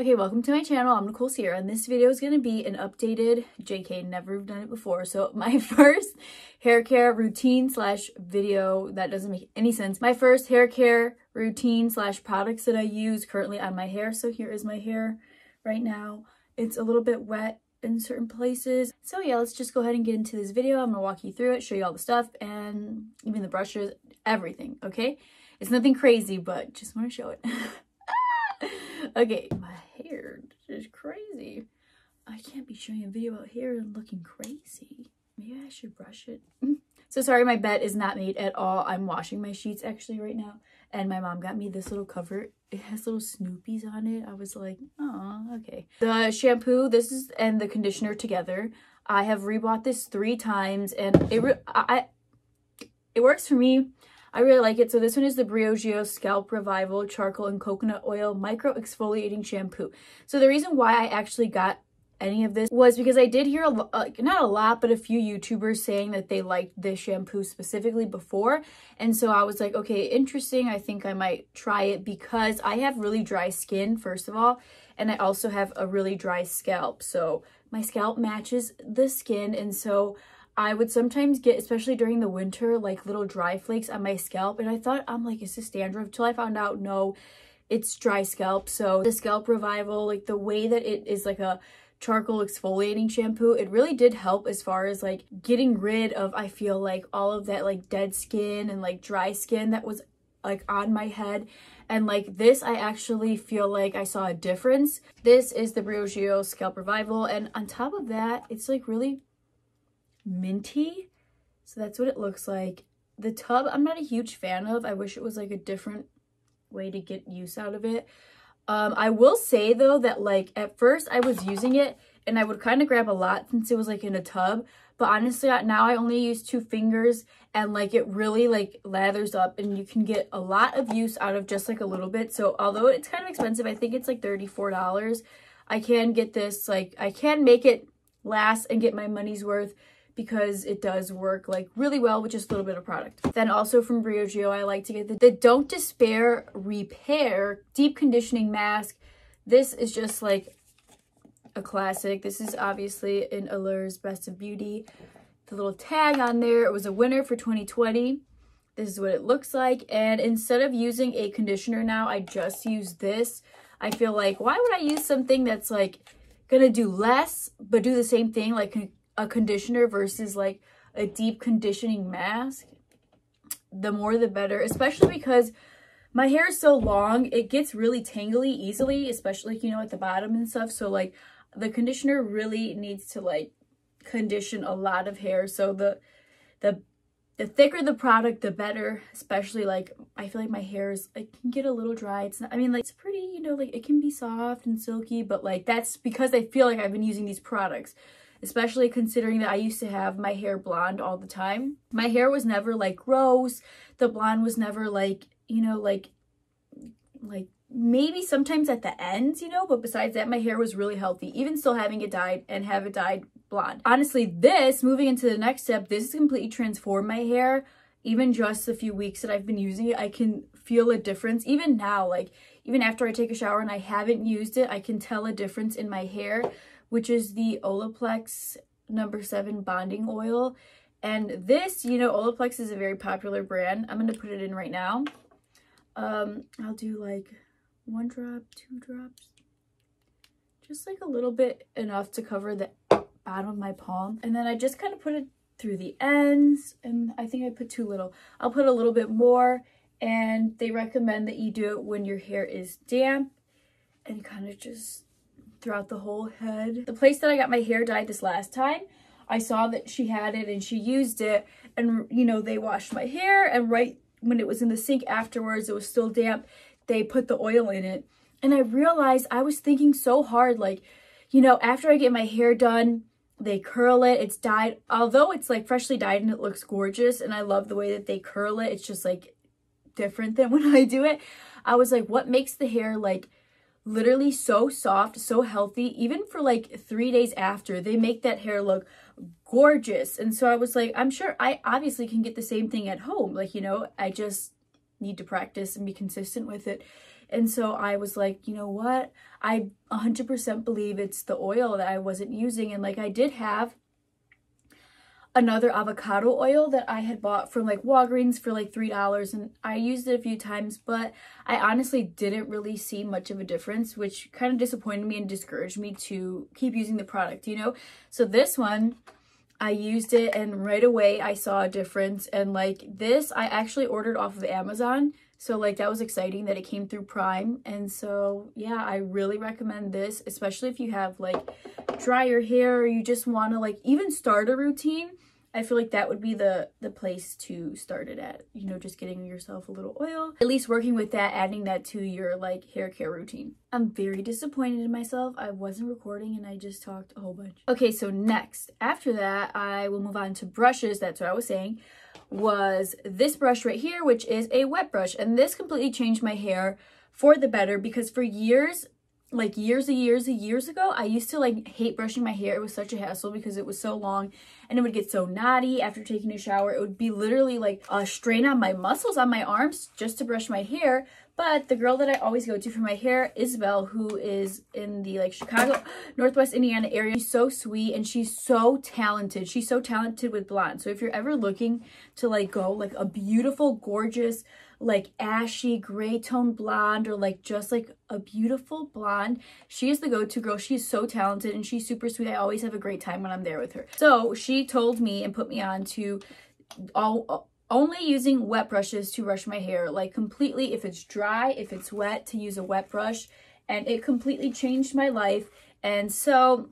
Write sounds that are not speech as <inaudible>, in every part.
Okay, welcome to my channel. I'm Nicole Sierra, and this video is going to be an updated, JK, never done it before. So <laughs> my first hair care routine slash video, that doesn't make any sense. My first hair care routine slash products that I use currently on my hair. So here is my hair right now. It's a little bit wet in certain places. So yeah, let's just go ahead and get into this video. I'm gonna walk you through it, show you all the stuff, and even the brushes, everything, okay? It's nothing crazy, but just want to show it. <laughs> okay, my hair is crazy. I can't be showing a video about hair and looking crazy. Maybe I should brush it. Mm. so sorry, my bed is not made at all. I'm washing my sheets actually right now. And my mom got me this little cover. It has little Snoopies on it. I was like, oh, okay. The shampoo, this is, and the conditioner together. I have rebought this three times and it, I, it works for me. I really like it. So this one is the Briogeo Scalp Revival Charcoal and Coconut Oil Micro Exfoliating Shampoo. So the reason why I actually got any of this was because I did hear, a, uh, not a lot, but a few YouTubers saying that they liked this shampoo specifically before. And so I was like, okay, interesting. I think I might try it because I have really dry skin, first of all, and I also have a really dry scalp. So my scalp matches the skin. And so I would sometimes get, especially during the winter, like little dry flakes on my scalp. And I thought, I'm like, is this dandruff? Till I found out, no, it's dry scalp. So the Scalp Revival, like the way that it is like a charcoal exfoliating shampoo, it really did help as far as like getting rid of, I feel like all of that like dead skin and like dry skin that was like on my head and like this I actually feel like I saw a difference. This is the Briogeo Scalp Revival and on top of that it's like really minty. So that's what it looks like. The tub, I'm not a huge fan of. I wish it was like a different way to get use out of it. Um, I will say though that like at first I was using it and I would kind of grab a lot since it was like in a tub. But honestly, now I only use two fingers and like it really like lathers up and you can get a lot of use out of just like a little bit. So although it's kind of expensive, I think it's like $34. I can get this like, I can make it last and get my money's worth because it does work like really well with just a little bit of product. Then also from Briogeo, I like to get the, the Don't Despair Repair Deep Conditioning Mask. This is just like a classic. This is obviously in Allure's Best of Beauty. The little tag on there, it was a winner for 2020. This is what it looks like. And instead of using a conditioner now, I just use this. I feel like, why would I use something that's like gonna do less, but do the same thing? Like a conditioner versus like a deep conditioning mask, the more the better, especially because my hair is so long, it gets really tangly easily, especially, you know, at the bottom and stuff. So like the conditioner really needs to like condition a lot of hair. So the, the, the thicker the product, the better, especially like, I feel like my hair is, it can get a little dry. It's not, I mean, like, it's pretty, you know, like it can be soft and silky, but like that's because I feel like I've been using these products especially considering that I used to have my hair blonde all the time. My hair was never like gross. The blonde was never like, you know, like, like maybe sometimes at the ends, you know, but besides that, my hair was really healthy, even still having it dyed and have it dyed blonde. Honestly, this, moving into the next step, this has completely transformed my hair. Even just a few weeks that I've been using it, I can feel a difference. Even now, like, even after I take a shower and I haven't used it, I can tell a difference in my hair which is the Olaplex number seven bonding oil. And this, you know, Olaplex is a very popular brand. I'm going to put it in right now. Um, I'll do like one drop, two drops. Just like a little bit enough to cover the bottom of my palm. And then I just kind of put it through the ends. And I think I put too little. I'll put a little bit more. And they recommend that you do it when your hair is damp and kind of just throughout the whole head. The place that I got my hair dyed this last time, I saw that she had it and she used it and, you know, they washed my hair and right when it was in the sink afterwards, it was still damp, they put the oil in it. And I realized I was thinking so hard, like, you know, after I get my hair done, they curl it, it's dyed, although it's like freshly dyed and it looks gorgeous and I love the way that they curl it, it's just like different than <laughs> when I do it. I was like, what makes the hair like literally so soft, so healthy. Even for like three days after, they make that hair look gorgeous. And so I was like, I'm sure I obviously can get the same thing at home. Like, you know, I just need to practice and be consistent with it. And so I was like, you know what? I 100% believe it's the oil that I wasn't using. And like I did have another avocado oil that I had bought from like Walgreens for like $3 and I used it a few times but I honestly didn't really see much of a difference which kind of disappointed me and discouraged me to keep using the product you know? So this one I used it and right away I saw a difference and like this I actually ordered off of Amazon so like that was exciting that it came through Prime. And so yeah, I really recommend this, especially if you have like drier hair or you just want to like even start a routine. I feel like that would be the the place to start it at. You know, just getting yourself a little oil. At least working with that, adding that to your like hair care routine. I'm very disappointed in myself. I wasn't recording and I just talked a whole bunch. Okay, so next, after that, I will move on to brushes. That's what I was saying was this brush right here, which is a wet brush. And this completely changed my hair for the better because for years, like years and years and years ago, I used to like hate brushing my hair. It was such a hassle because it was so long and it would get so knotty after taking a shower. It would be literally like a strain on my muscles on my arms just to brush my hair. But the girl that I always go to for my hair, Isabel, who is in the like Chicago, Northwest Indiana area, she's so sweet and she's so talented. She's so talented with blonde. So if you're ever looking to like go like a beautiful, gorgeous, like ashy gray tone blonde or like just like a beautiful blonde. She is the go-to girl. She's so talented and she's super sweet. I always have a great time when i'm there with her. So she told me and put me on to all only using wet brushes to brush my hair, like completely. If it's dry, if it's wet, to use a wet brush. And it completely changed my life. And so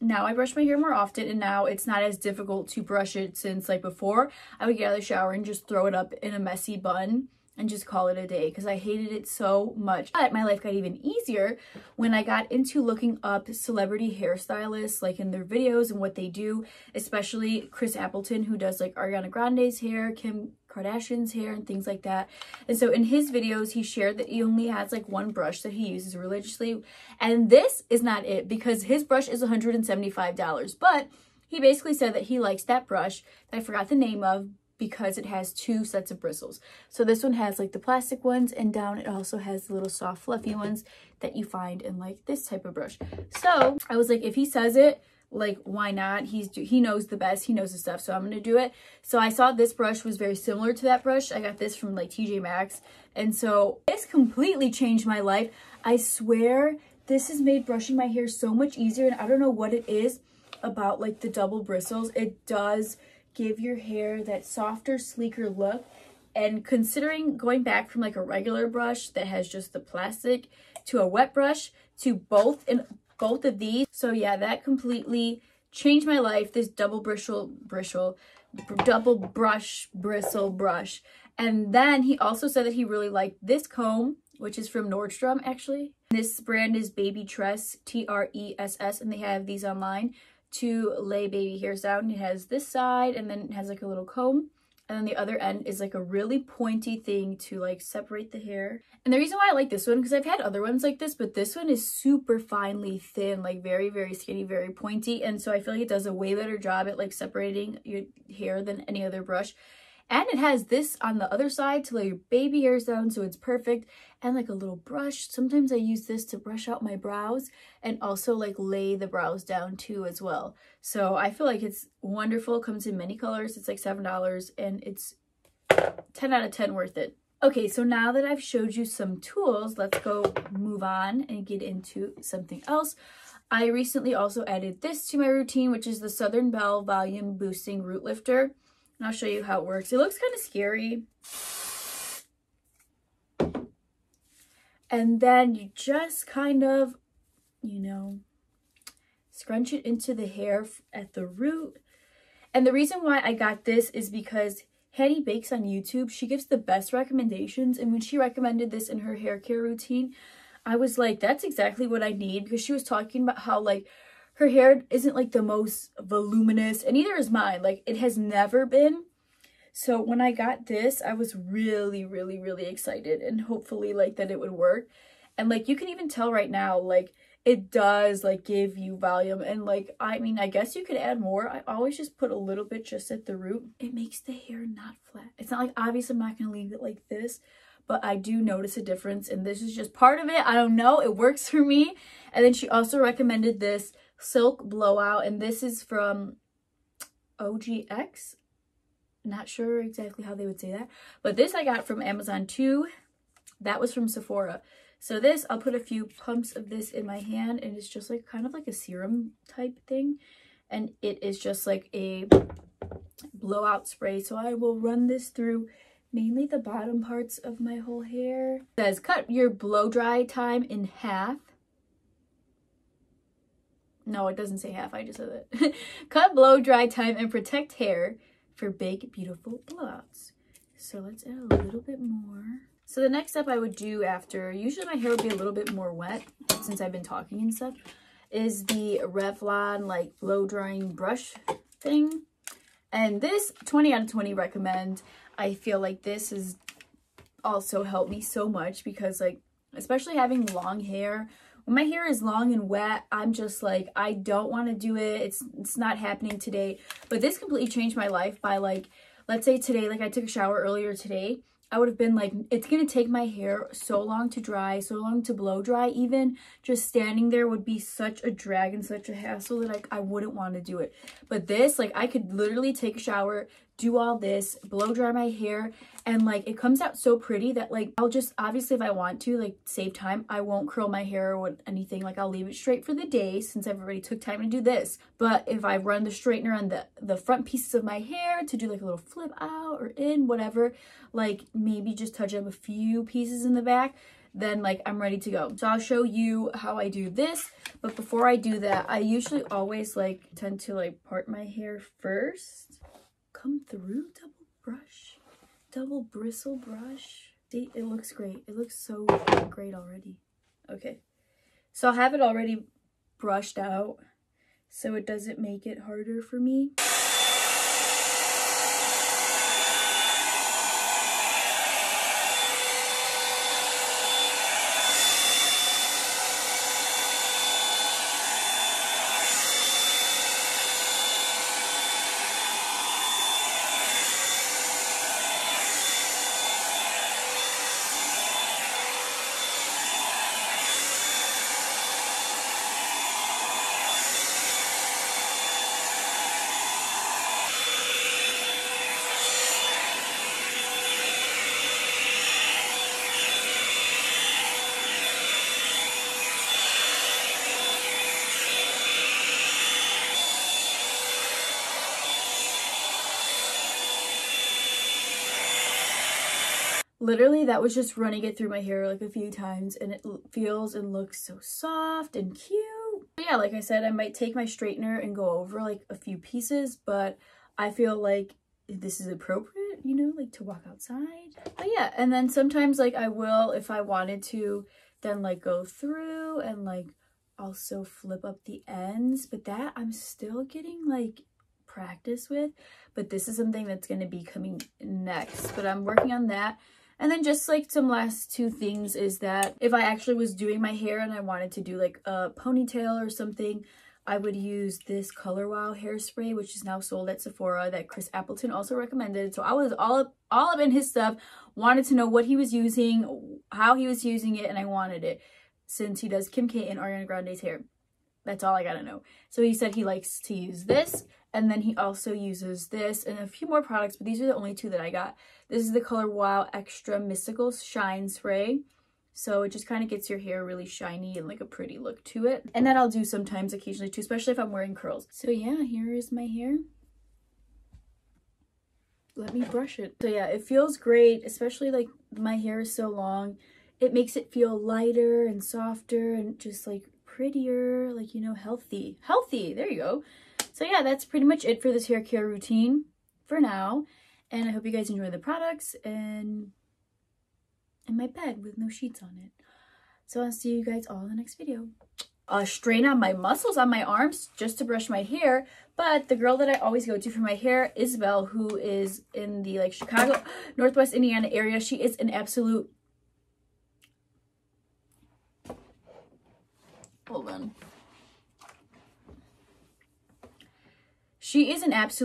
now I brush my hair more often and now it's not as difficult to brush it since like before. I would get out of the shower and just throw it up in a messy bun and just call it a day because I hated it so much. But my life got even easier when I got into looking up celebrity hairstylists like in their videos and what they do, especially Chris Appleton who does like Ariana Grande's hair, Kim Kardashian's hair and things like that. And so in his videos, he shared that he only has like one brush that he uses religiously. And this is not it because his brush is $175. But he basically said that he likes that brush that I forgot the name of, because it has two sets of bristles. So this one has like the plastic ones and down it also has the little soft fluffy ones that you find in like this type of brush. So I was like, if he says it, like why not? He's he knows the best. He knows the stuff so i'm gonna do it. So i saw this brush was very similar to that brush. I got this from like tj maxx. And so this completely changed my life. I swear this has made brushing my hair so much easier and i don't know what it is about like the double bristles. It does give your hair that softer, sleeker look. And considering going back from like a regular brush that has just the plastic to a wet brush to both in both of these. So yeah, that completely changed my life. This double bristle, bristle, double brush, bristle brush. And then he also said that he really liked this comb, which is from Nordstrom actually. This brand is Baby Tress, T-R-E-S-S, and they have these online to lay baby hairs down. It has this side and then it has like a little comb. And then the other end is like a really pointy thing to like separate the hair. And the reason why I like this one, because I've had other ones like this, but this one is super finely thin, like very, very skinny, very pointy. And so I feel like it does a way better job at like separating your hair than any other brush. And it has this on the other side to lay your baby hairs down so it's perfect. And like a little brush. Sometimes I use this to brush out my brows and also like lay the brows down too as well. So I feel like it's wonderful. Comes in many colors. It's like $7 and it's 10 out of 10 worth it. Okay, so now that I've showed you some tools, let's go move on and get into something else. I recently also added this to my routine, which is the Southern Belle Volume Boosting Root Lifter. And I'll show you how it works. It looks kind of scary. And then you just kind of, you know, scrunch it into the hair at the root. And the reason why I got this is because Hattie Bakes on YouTube, she gives the best recommendations. And when she recommended this in her hair care routine, I was like, that's exactly what I need. Because she was talking about how like her hair isn't like the most voluminous and neither is mine. Like it has never been. So when i got this i was really really really excited and hopefully like that it would work. And like you can even tell right now like it does like give you volume. And like i mean i guess you could add more. I always just put a little bit just at the root. It makes the hair not flat. It's not like obviously i'm not gonna leave it like this but I do notice a difference and this is just part of it. I don't know, it works for me. And then she also recommended this Silk Blowout and this is from OGX. Not sure exactly how they would say that, but this I got from Amazon too. That was from Sephora. So this, I'll put a few pumps of this in my hand and it's just like kind of like a serum type thing. And it is just like a blowout spray. So I will run this through mainly the bottom parts of my whole hair. It says cut your blow dry time in half. No, it doesn't say half. I just said it. <laughs> cut blow dry time and protect hair for big, beautiful blowouts. So let's add a little bit more. So the next step I would do after, usually my hair would be a little bit more wet since I've been talking and stuff, is the Revlon like blow drying brush thing. And this 20 out of 20 recommend. I feel like this has also helped me so much because like, especially having long hair, when my hair is long and wet, I'm just like, I don't want to do it. It's, it's not happening today. But this completely changed my life by like, let's say today, like I took a shower earlier today I would have been like, it's going to take my hair so long to dry, so long to blow dry even. Just standing there would be such a drag and such a hassle that I, I wouldn't want to do it. But this, like I could literally take a shower, do all this, blow dry my hair, and like it comes out so pretty that like I'll just, obviously if I want to, like save time, I won't curl my hair or anything. Like I'll leave it straight for the day since I've already took time to do this. But if I run the straightener on the, the front pieces of my hair to do like a little flip out or in, whatever, like maybe just touch up a few pieces in the back, then like I'm ready to go. So I'll show you how I do this. But before I do that, I usually always like tend to like part my hair first. Come through, double brush, double bristle brush. See, it looks great. It looks so great already. Okay. So I'll have it already brushed out so it doesn't make it harder for me. Literally that was just running it through my hair like a few times and it feels and looks so soft and cute. But yeah, like I said, I might take my straightener and go over like a few pieces, but I feel like this is appropriate, you know, like to walk outside. But yeah, and then sometimes like I will, if I wanted to, then like go through and like also flip up the ends. But that I'm still getting like practice with, but this is something that's going to be coming next. But I'm working on that. And then just like some last two things is that if I actually was doing my hair and I wanted to do like a ponytail or something, I would use this Color Wow hairspray, which is now sold at Sephora that Chris Appleton also recommended. So I was all up, all up in his stuff, wanted to know what he was using, how he was using it, and I wanted it since he does Kim K and Ariana Grande's hair. That's all I gotta know. So he said he likes to use this and then he also uses this and a few more products, but these are the only two that I got. This is the Color Wow Extra Mystical Shine Spray. So it just kind of gets your hair really shiny and like a pretty look to it. And that I'll do sometimes occasionally too, especially if I'm wearing curls. So yeah, here is my hair. Let me brush it. So yeah, it feels great, especially like my hair is so long. It makes it feel lighter and softer and just like prettier, like, you know, healthy. Healthy, there you go. So yeah, that's pretty much it for this hair care routine for now. And I hope you guys enjoy the products and and my bed with no sheets on it. So I'll see you guys all in the next video. Uh, strain on my muscles on my arms just to brush my hair. But the girl that I always go to for my hair, Isabel, who is in the like Chicago, <gasps> Northwest Indiana area, she is an absolute... Hold on. She is an absolute